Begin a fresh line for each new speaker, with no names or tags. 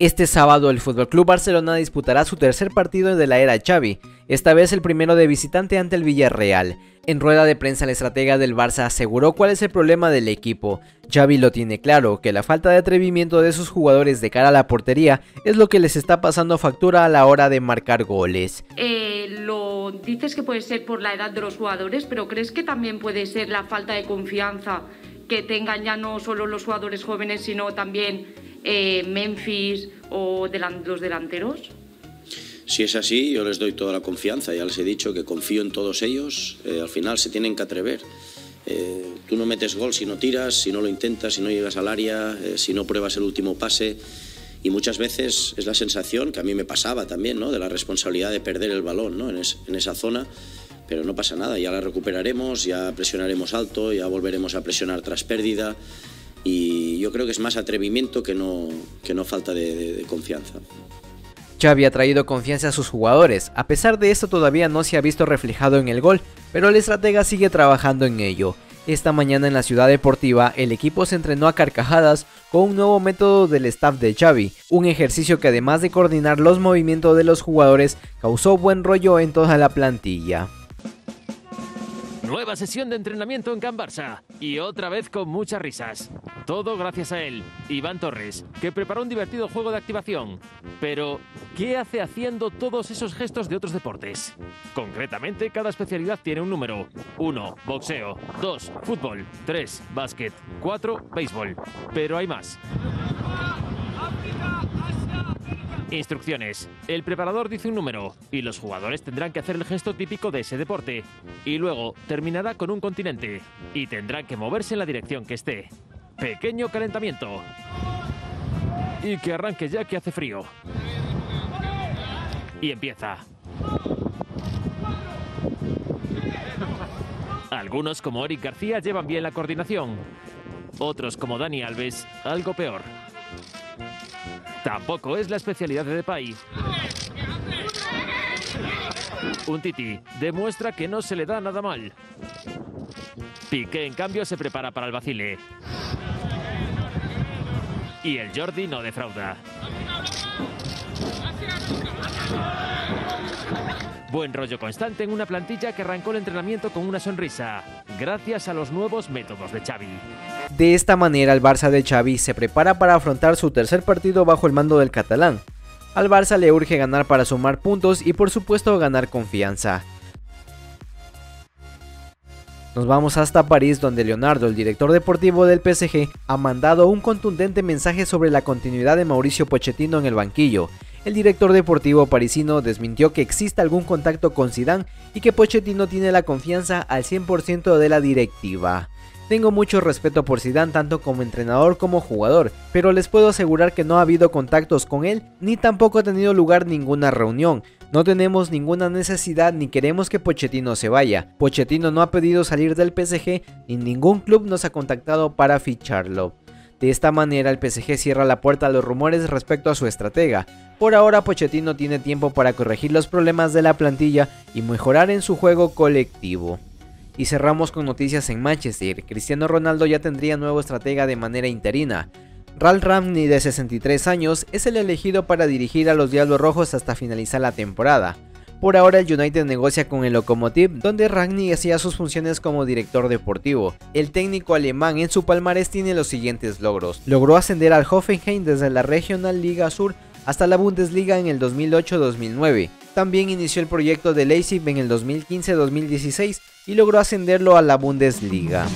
Este sábado el FC Barcelona disputará su tercer partido de la era Xavi, esta vez el primero de visitante ante el Villarreal. En rueda de prensa el estratega del Barça aseguró cuál es el problema del equipo. Xavi lo tiene claro, que la falta de atrevimiento de sus jugadores de cara a la portería es lo que les está pasando factura a la hora de marcar goles.
Eh, lo dices que puede ser por la edad de los jugadores, pero ¿crees que también puede ser la falta de confianza que tengan ya no solo los jugadores jóvenes, sino también eh, Memphis o los delanteros?
Si es así, yo les doy toda la confianza. Ya les he dicho que confío en todos ellos. Eh, al final se tienen que atrever. Eh, tú no metes gol si no tiras, si no lo intentas, si no llegas al área, si no pruebas el último pase. Y muchas veces es la sensación que a mí me pasaba también, ¿no? De la responsabilidad de perder el balón, ¿no? En esa zona. Pero no pasa nada, ya la recuperaremos, ya presionaremos alto, ya volveremos a presionar tras pérdida y yo creo que es más atrevimiento que no, que no falta de, confianza.
Xavi ha traído confianza a sus jugadores, a pesar de esto todavía no se ha visto reflejado en el gol, pero el estratega sigue trabajando en ello. Esta mañana en la ciudad deportiva el equipo se entrenó a carcajadas con un nuevo método del staff de Xavi, un ejercicio que además de coordinar los movimientos de los jugadores causó buen rollo en toda la plantilla.
Nueva sesión de entrenamiento en Can Barça y otra vez con muchas risas. Todo gracias a él, Iván Torres, que preparó un divertido juego de activación. Pero, ¿qué hace haciendo todos esos gestos de otros deportes? Concretamente, cada especialidad tiene un número. 1. Boxeo. 2. Fútbol. 3. Básquet. 4. Béisbol. Pero hay más. Instrucciones. El preparador dice un número y los jugadores tendrán que hacer el gesto típico de ese deporte. Y luego terminará con un continente y tendrán que moverse en la dirección que esté. Pequeño calentamiento. Y que arranque ya que hace frío. Y empieza. Algunos como Eric García llevan bien la coordinación. Otros como Dani Alves, algo peor. Tampoco es la especialidad de Depay. Un Titi demuestra que no se le da nada mal. Piqué, en cambio, se prepara para el vacile. Y el Jordi no defrauda. Buen rollo constante en una plantilla que arrancó el entrenamiento con una sonrisa, gracias a los nuevos métodos de Xavi.
De esta manera el Barça de Xavi se prepara para afrontar su tercer partido bajo el mando del catalán. Al Barça le urge ganar para sumar puntos y por supuesto ganar confianza. Nos vamos hasta París donde Leonardo, el director deportivo del PSG, ha mandado un contundente mensaje sobre la continuidad de Mauricio Pochettino en el banquillo. El director deportivo parisino desmintió que exista algún contacto con Zidane y que Pochettino tiene la confianza al 100% de la directiva. Tengo mucho respeto por Zidane tanto como entrenador como jugador, pero les puedo asegurar que no ha habido contactos con él ni tampoco ha tenido lugar ninguna reunión. No tenemos ninguna necesidad ni queremos que Pochettino se vaya. Pochettino no ha pedido salir del PSG ni ningún club nos ha contactado para ficharlo. De esta manera el PSG cierra la puerta a los rumores respecto a su estratega. Por ahora Pochettino tiene tiempo para corregir los problemas de la plantilla y mejorar en su juego colectivo. Y cerramos con noticias en Manchester. Cristiano Ronaldo ya tendría nuevo estratega de manera interina. Ralph Ramney, de 63 años, es el elegido para dirigir a los Diablos Rojos hasta finalizar la temporada. Por ahora el United negocia con el Lokomotiv, donde Ragni hacía sus funciones como director deportivo. El técnico alemán en su palmarés tiene los siguientes logros. Logró ascender al Hoffenheim desde la Regional Liga Sur hasta la Bundesliga en el 2008-2009. También inició el proyecto de Leipzig en el 2015-2016 y logró ascenderlo a la Bundesliga.